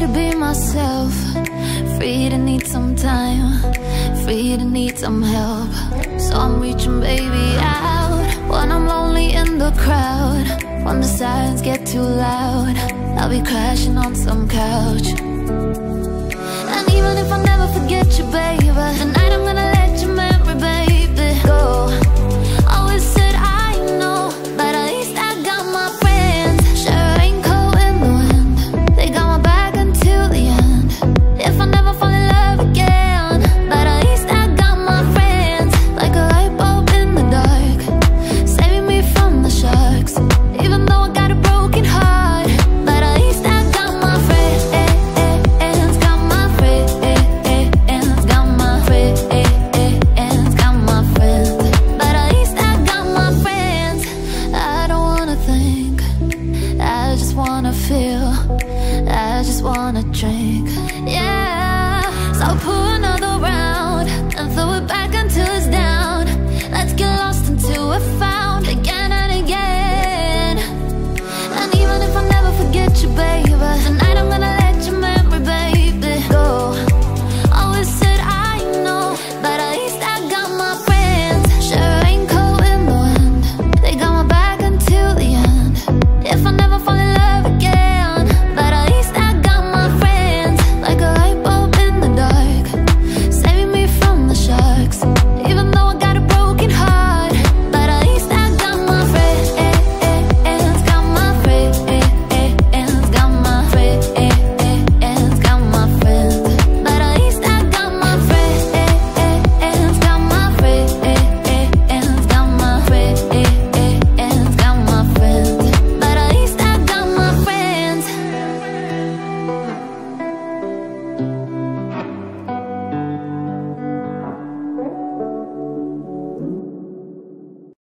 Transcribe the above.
to be myself. Free to need some time Free to need some help. So I'm reaching baby out When I'm lonely in the crowd. When the sirens get too loud I'll be crashing on some couch. And even if I never forget you, baby wanna drink. Yeah So pour another round And throw it back until it's down. Let's get lost until we're found Again and again. And even if I never forget you, baby Tonight I'm gonna